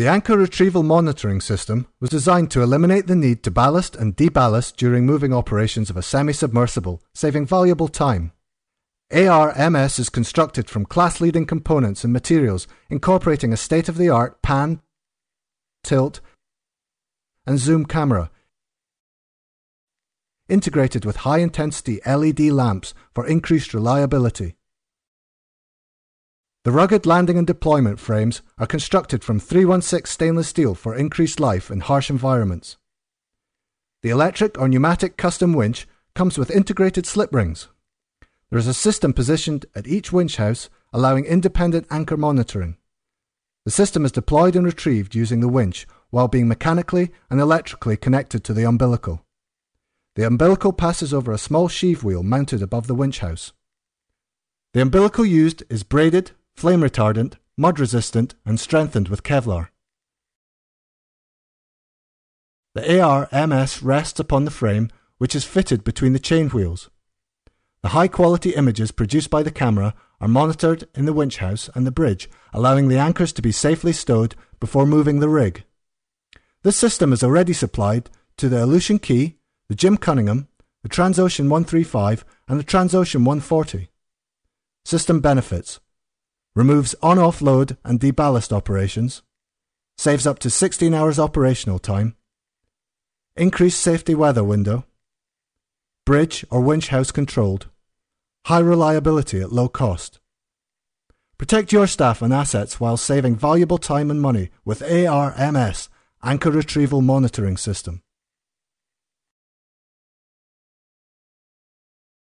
The anchor retrieval monitoring system was designed to eliminate the need to ballast and deballast during moving operations of a semi-submersible, saving valuable time. ARMS is constructed from class-leading components and materials incorporating a state-of-the-art pan, tilt, and zoom camera integrated with high-intensity LED lamps for increased reliability. The rugged landing and deployment frames are constructed from 316 stainless steel for increased life in harsh environments. The electric or pneumatic custom winch comes with integrated slip rings. There is a system positioned at each winch house allowing independent anchor monitoring. The system is deployed and retrieved using the winch while being mechanically and electrically connected to the umbilical. The umbilical passes over a small sheave wheel mounted above the winch house. The umbilical used is braided, flame retardant, mud resistant, and strengthened with Kevlar. The ARMS rests upon the frame, which is fitted between the chain wheels. The high quality images produced by the camera are monitored in the winch house and the bridge, allowing the anchors to be safely stowed before moving the rig. This system is already supplied to the Aleutian Key, the Jim Cunningham, the Transocean 135, and the Transocean 140. System benefits removes on-off load and deballast operations, saves up to 16 hours operational time, increased safety weather window, bridge or winch house controlled, high reliability at low cost. Protect your staff and assets while saving valuable time and money with ARMS, Anchor Retrieval Monitoring System.